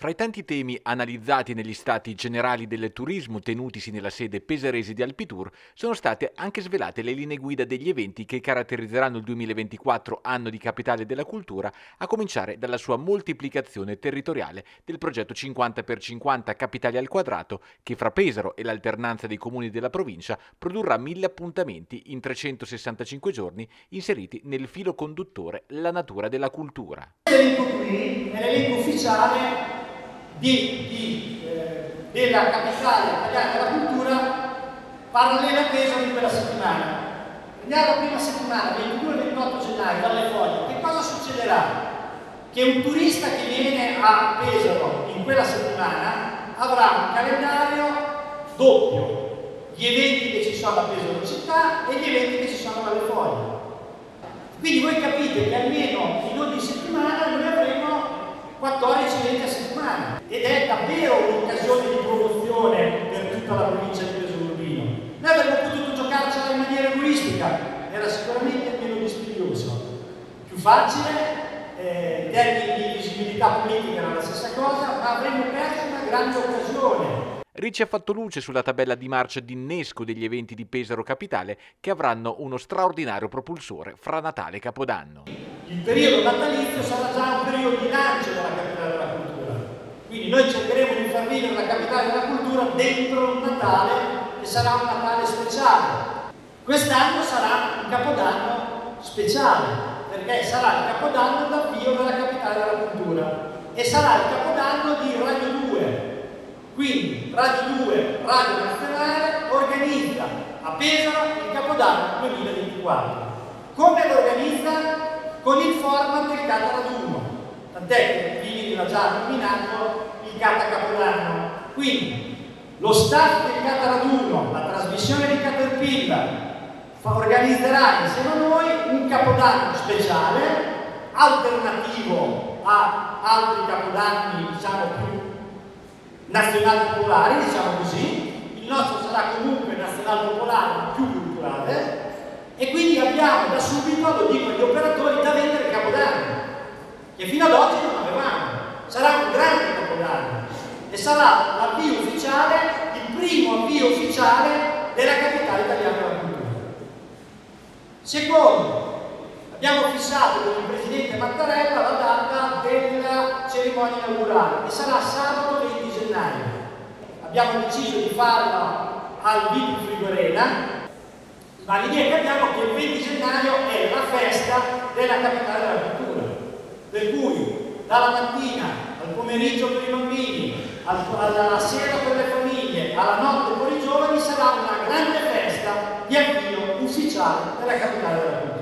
Fra i tanti temi analizzati negli stati generali del turismo tenutisi nella sede peserese di Alpitour, sono state anche svelate le linee guida degli eventi che caratterizzeranno il 2024 anno di capitale della cultura, a cominciare dalla sua moltiplicazione territoriale del progetto 50x50 Capitali al Quadrato, che fra Pesaro e l'alternanza dei comuni della provincia produrrà mille appuntamenti in 365 giorni inseriti nel filo conduttore La natura della cultura. L'elenco ufficiale di, di, eh, della capitale italiana della cultura parallela Pesaro in quella settimana. Prendiamo la prima settimana, 22-28 gennaio, dalle foglie. Che cosa succederà? Che un turista che viene a Pesaro in quella settimana avrà un calendario doppio. Gli eventi che ci sono a Pesaro città e gli eventi che ci sono alle foglie. Quindi voi capite che almeno in ogni settimana noi avremo 14 eventi a settimana ed è davvero un'occasione di promozione per tutta la provincia di Pesaro Urbino. Noi avremmo potuto giocarcela in maniera egoistica, era sicuramente meno dispendioso, più facile, eh, in termini di visibilità politica era la stessa cosa, ma avremmo perso una grande occasione. Ricci ha fatto luce sulla tabella di marcia d'innesco degli eventi di Pesaro Capitale che avranno uno straordinario propulsore fra Natale e Capodanno. Il periodo natalizio sarà già un periodo di lancio della capitale della cultura quindi noi cercheremo di far vivere la capitale della cultura dentro un Natale che sarà un Natale speciale. Quest'anno sarà un Capodanno speciale, perché sarà il Capodanno d'avvio della capitale della cultura e sarà il Capodanno di Radio 2. Quindi Radio 2, Radio Nazionale, organizza a Pesaro il Capodanno 2024. Come lo organizza? Con il format del Cataraduno. Tant'è che Vini l'ha già nominato Cata Capodanno. Quindi lo staff del Cataraduno, la trasmissione di Caterpillar, organizzerà insieme a noi un Capodanno speciale, alternativo a altri Capodanni, diciamo più nazionali popolari, diciamo così. Il nostro sarà comunque nazionale popolare, più culturale. E quindi abbiamo da subito, lo dico agli operatori, da vendere Capodanno, che fino ad oggi non avevamo. Sarà un grande e sarà l'avvio ufficiale, il primo avvio ufficiale della capitale italiana della cultura. Secondo, abbiamo fissato con il Presidente Mattarella la data della cerimonia inaugurale e sarà sabato 20 gennaio. Abbiamo deciso di farla al Vito Frigorena, ma l'idea che abbiamo è che il 20 gennaio è la festa della capitale della cultura, per cui dalla mattina al pomeriggio per i bambini, alla sera per le famiglie, alla notte per i giovani sarà una grande festa di avvio ufficiale della capitale della cultura.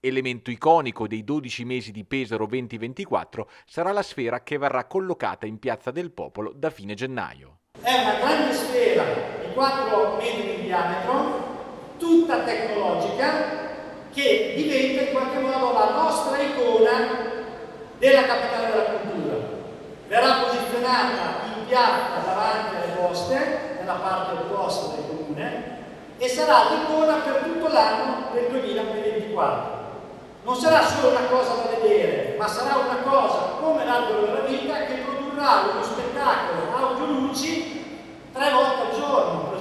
Elemento iconico dei 12 mesi di Pesaro 2024 sarà la sfera che verrà collocata in Piazza del Popolo da fine gennaio. È una grande sfera di 4 metri di diametro, tutta tecnologica, che diventa in qualche modo la nostra icona della capitale della cultura. Verrà posizionata in piazza davanti alle poste, nella parte opposta del comune, e sarà l'icona per tutto l'anno del 2024. Non sarà solo una cosa da vedere, ma sarà una cosa come l'albero della vita che produrrà uno spettacolo audio luci tre volte al giorno,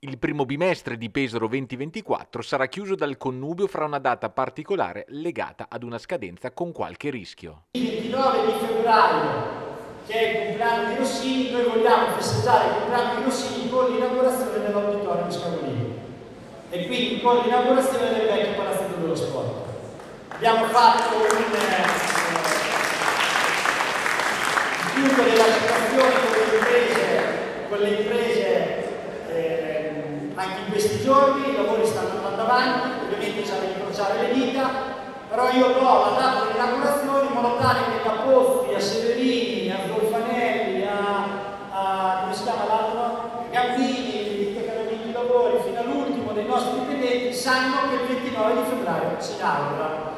il primo bimestre di Pesaro 2024 sarà chiuso dal connubio fra una data particolare legata ad una scadenza con qualche rischio. Il 29 di febbraio, che è il compleanno di Rossini, noi vogliamo festeggiare il compleanno di Rossini con l'inaugurazione dell'auditorio di Scavolini e quindi con l'inaugurazione del vecchio palazzetto dello sport. Abbiamo fatto un eh, chiuso della situazione con le imprese, imprese anche in questi giorni, i lavori stanno andando avanti, ovviamente c'è da incrociare le dita, però io do la data dell'inaugurazione in modo tale che da Pozzi a Severini, a Zolfanelli, a, a come si chiama l'altro? Gambini, che i lavori, fino all'ultimo dei nostri dipendenti, sanno che il 29 di febbraio si inaugura